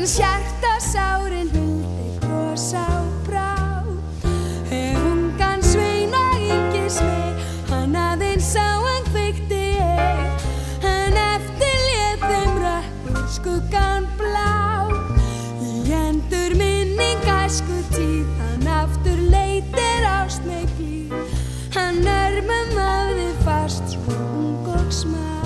Hans hjarta sárin huldi bros á brá Ef ungan sveina yngi smeg Hann aðeins á hann kveikti ég. Hann eftir létt þeim rökkur skuggan blá. Í endur minning æsku tíð Hann aftur leitir ást með glíð. Hann örmum hafði fast svo ung og smá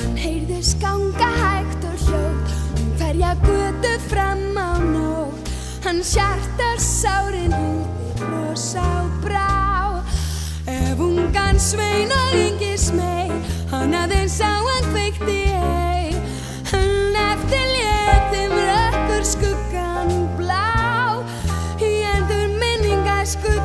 Hann heyrðist ganga hægt og hljótt um hverja götu fram á nótt. Hann hjartar sárin huldi bros á brá. Ef ungan svein og yngi smeg, hann aðeins á hann kveikti ei. Hann eftir léttum rökkur skuggan blá. Í endur minningasku tíð,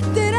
death